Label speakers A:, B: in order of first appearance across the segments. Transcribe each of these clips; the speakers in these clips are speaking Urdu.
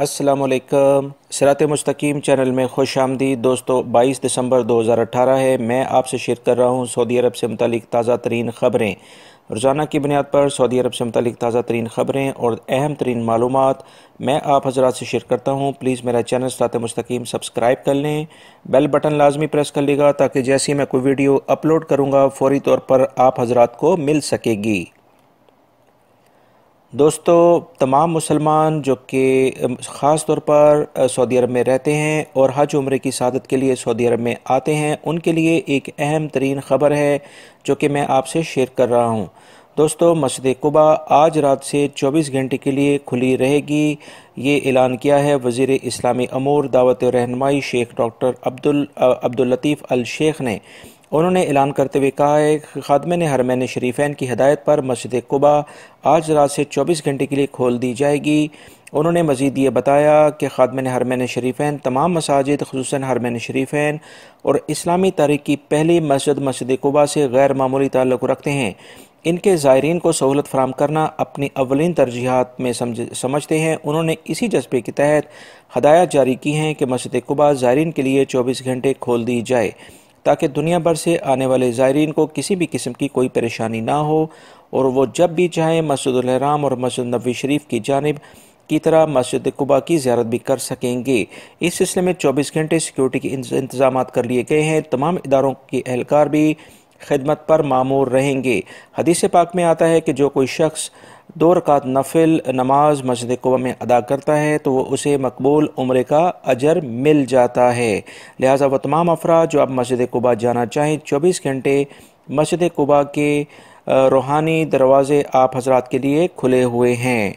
A: السلام علیکم۔ سرات مستقیم چینل میں خوش آمدید۔ دوستو، بائیس دسمبر دو ہزار اٹھارہ ہے۔ میں آپ سے شیئر کر رہا ہوں سعودی عرب سے متعلق تازہ ترین خبریں۔ روزانہ کی بنیاد پر سعودی عرب سے متعلق تازہ ترین خبریں اور اہم ترین معلومات میں آپ حضرات سے شیئر کرتا ہوں۔ پلیز میرا چینل سرات مستقیم سبسکرائب کر لیں۔ بیل بٹن لازمی پریس کر لے گا تاکہ جیسی میں کوئی ویڈیو اپلوڈ کروں گا، فوری طور پر آپ حضرات کو مل سکے گی۔ دوستو، تمام مسلمان جو کہ خاص طور پر سعودی عرب میں رہتے ہیں اور حج عمرے کی سعادت کے لیے سعودی عرب میں آتے ہیں، ان کے لیے ایک اہم ترین خبر ہے جو کہ میں آپ سے شیئر کر رہا ہوں۔ دوستو، مسجد قبا آج رات سے چوبیس گھنٹے کے لیے کھلی رہے گی۔ یہ اعلان کیا ہے وزیر اسلامی امور، دعوت رہنمائی شیخ ڈاکٹر عبد عبداللطیف الشیخ نے۔ انہوں نے اعلان کرتے ہوئے کہا ہے کہ خادمین حرمین شریفین کی ہدایت پر مسجد قبا آج رات سے چوبیس گھنٹے کے لیے کھول دی جائے گی۔ انہوں نے مزید یہ بتایا کہ خادمین حرمین شریفین تمام مساجد، خصوصاً حرمین شریفین اور اسلامی تاریخ کی پہلی مسجد مسجد قبا سے غیر معمولی تعلق رکھتے ہیں۔ ان کے زائرین کو سہولت فراہم کرنا اپنی اولین ترجیحات میں سمجھتے ہیں۔ انہوں نے اسی جذبے کے تحت ہدایات جاری کی ہیں کہ مسجد قبا زائرین کے لیے چوبیس گھنٹے کھول دی جائے۔ تاکہ دنیا بھر سے آنے والے زائرین کو کسی بھی قسم کی کوئی پریشانی نہ ہو اور وہ جب بھی چاہیں مسجد الحرام اور مسجد نبی شریف کی جانب کی طرح مسجد قبا کی زیارت بھی کر سکیں گے۔ اس سلسلے میں چوبیس گھنٹے سیکیورٹی کے انتظامات کر لیے گئے ہیں۔ تمام اداروں کے اہلکار بھی خدمت پر معمور رہیں گے۔ حدیث پاک میں آتا ہے کہ جو کوئی شخص دو رکعت نفل نماز مسجد قبا میں ادا کرتا ہے تو وہ اسے مقبول عمرے کا اجر مل جاتا ہے۔ لہٰذا وہ تمام افراد جو اب مسجد قبا جانا چاہیں، چوبیس گھنٹے مسجد قبا کے روحانی دروازے آپ حضرات کے لیے کھلے ہوئے ہیں۔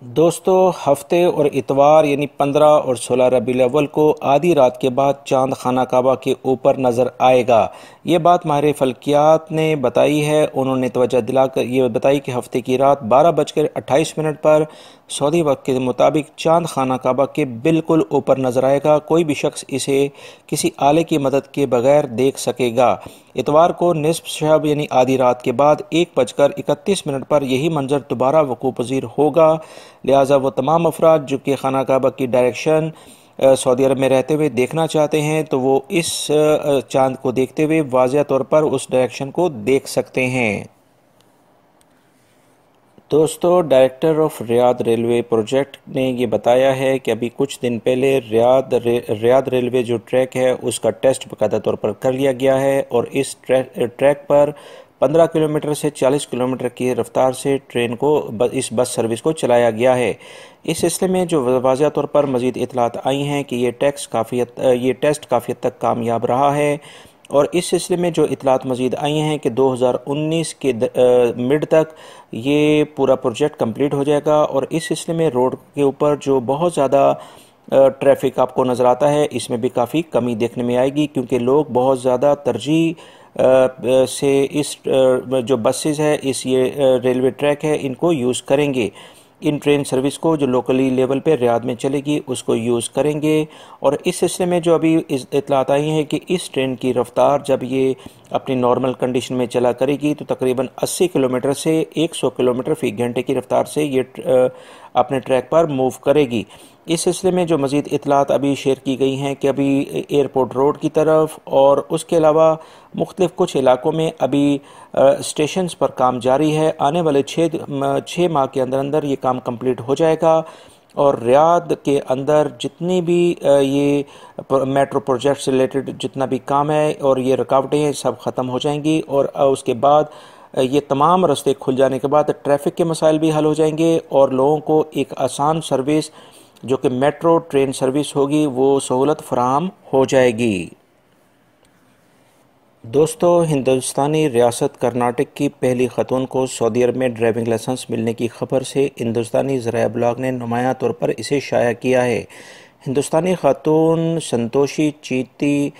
A: دوستو، ہفتے اور اتوار یعنی پندرہ اور سولہ ربی الاول کو آدھی رات کے بعد چاند خانہ کعبہ کے اوپر نظر آئے گا۔ یہ بات ماہر فلکیات نے بتائی ہے۔ انہوں نے توجہ دلا کر یہ بتائی کہ ہفتے کی رات بارہ بج کر اٹھائیس منٹ پر سعودی وقت کے مطابق چاند خانہ کعبہ کے بالکل اوپر نظر آئے گا۔ کوئی بھی شخص اسے کسی آلے کی مدد کے بغیر دیکھ سکے گا۔ اتوار کو نصف شب یعنی آدھی رات کے بعد ایک بج کر اکتیس منٹ پر یہی منظر دوبارہ وقوع پذیر ہوگا۔ لہٰذا وہ تمام افراد جو کہ خانہ کعبہ کی ڈائریکشن سعودی عرب میں رہتے ہوئے دیکھنا چاہتے ہیں، تو وہ اس چاند کو دیکھتے ہوئے واضح طور پر اس ڈائریکشن کو دیکھ سکتے ہیں۔ دوستو، director of Riyadh railway project نے یہ بتایا ہے کہ ابھی کچھ دن پہلے ریاض ریاض ریلوے جو ٹریک ہے، اس کا ٹیسٹ باقاعدہ طور پر کر لیا گیا ہے اور اس ٹریک پر پندرہ کلومیٹر سے چالیس کلومیٹر کی رفتار سے ٹرین کو اس بس سروس کو چلایا گیا ہے۔ اس سلسلے میں جو واضح طور پر مزید اطلاعات آئی ہیں کہ یہ ٹیکس کافی یہ ٹیسٹ کافی حد تک کامیاب رہا ہے اور اس سلسلے میں جو اطلاعات مزید آئی ہیں کہ دو ہزار انیس کے مڈ تک یہ پورا پروجیکٹ کمپلیٹ ہو جائے گا اور اس سلسلے میں روڈ کے اوپر جو بہت زیادہ ٹریفک آپ کو نظر آتا ہے، اس میں بھی کافی کمی دیکھنے میں آئے گی کیونکہ لوگ بہت زیادہ ترجیح سے اس جو بسیز ہے اس یہ ریلوے ٹریک ہے، ان کو یوز کریں گے۔ ان ٹرین سروس کو جو لوکلی لیول پہ ریاض میں چلے گی، اس کو یوز کریں گے۔ اور اس سلسلے میں جو ابھی اطلاعات آئی ہیں کہ اس ٹرین کی رفتار جب یہ اپنی نارمل کنڈیشن میں چلا کرے گی، تو تقریباً اسی کلومیٹر سے ایک سو کلومیٹر فی گھنٹے کی رفتار سے یہ اپنے ٹریک پر موو کرے گی۔ اس سلسلے میں جو مزید اطلاعات ابھی شیئر کی گئی ہیں کہ ابھی ایئرپورٹ روڈ کی طرف اور اس کے علاوہ مختلف کچھ علاقوں میں ابھی اسٹیشنز پر کام جاری ہے۔ آنے والے چھ ماہ کے اندر اندر یہ کام کمپلیٹ ہو جائے گا اور ریاض کے اندر جتنی بھی یہ میٹرو پروجیکٹ سے ریلیٹڈ جتنا بھی کام ہے اور یہ رکاوٹیں ہیں سب ختم ہو جائیں گی اور اس کے بعد یہ تمام رستے کھل جانے کے بعد ٹریفک کے مسائل بھی حل ہو جائیں گے اور لوگوں کو ایک آسان سروس جو کہ میٹرو ٹرین سروس ہوگی، وہ سہولت فراہم ہو جائے گی۔ دوستو، ہندوستانی ریاست کرناٹک کی پہلی خاتون کو سعودی عرب میں ڈرائیونگ لائسنس ملنے کی خبر سے ہندوستانی ذرائع بلاگ نے نمایاں طور پر اسے شائع کیا ہے۔ ہندوستانی خاتون سنتوشی چیتی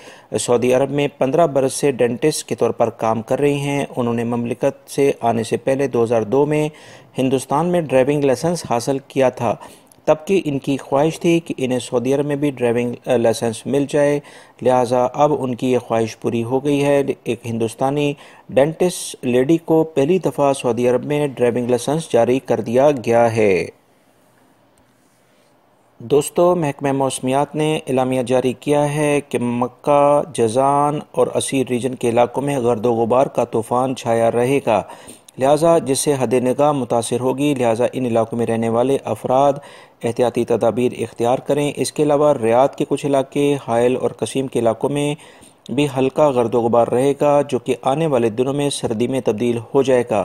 A: سعودی عرب میں پندرہ برس سے ڈینٹسٹ کے طور پر کام کر رہی ہیں۔ انہوں نے مملکت سے آنے سے پہلے دو ہزار دو میں ہندوستان میں ڈرائیونگ لائسنس حاصل کیا تھا۔ تب کہ ان کی خواہش تھی کہ انہیں سعودی عرب میں بھی ڈرائیونگ لائسنس مل جائے۔ لہٰذا اب ان کی یہ خواہش پوری ہو گئی ہے۔ ایک ہندوستانی ڈینٹس لیڈی کو پہلی دفعہ سعودی عرب میں ڈرائیونگ لائسنس جاری کر دیا گیا ہے۔ دوستو، محکمہ موسمیات نے اعلامیہ جاری کیا ہے کہ مکہ، جزان اور اسیر ریجن کے علاقوں میں غرد و غبار کا طوفان چھایا رہے گا۔ لہٰذا جس سے حد نگاہ متاثر ہوگی، لہٰذا ان علاقوں میں رہنے والے افراد احتیاطی تدابیر اختیار کریں۔ اس کے علاوہ ریاض کے کچھ علاقے، حائل اور قسیم کے علاقوں میں بھی ہلکا غرد و غبار رہے گا، جو کہ آنے والے دنوں میں سردی میں تبدیل ہو جائے گا۔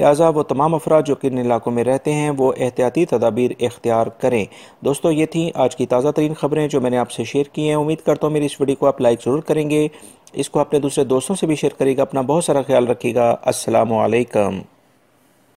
A: لہٰذا وہ تمام افراد جو کہ ان علاقوں میں رہتے ہیں، وہ احتیاطی تدابیر اختیار کریں۔ دوستو، یہ تھیں آج کی تازہ ترین خبریں جو میں نے آپ سے شیئر کی ہیں۔ امید کرتا ہوں میری اس ویڈیو کو آپ لائک ضرور کریں گے۔ اس کو اپنے دوسرے دوستوں سے بھی شیئر کریے گا۔ اپنا بہت سارا خیال رکھیے گا۔ السلام علیکم۔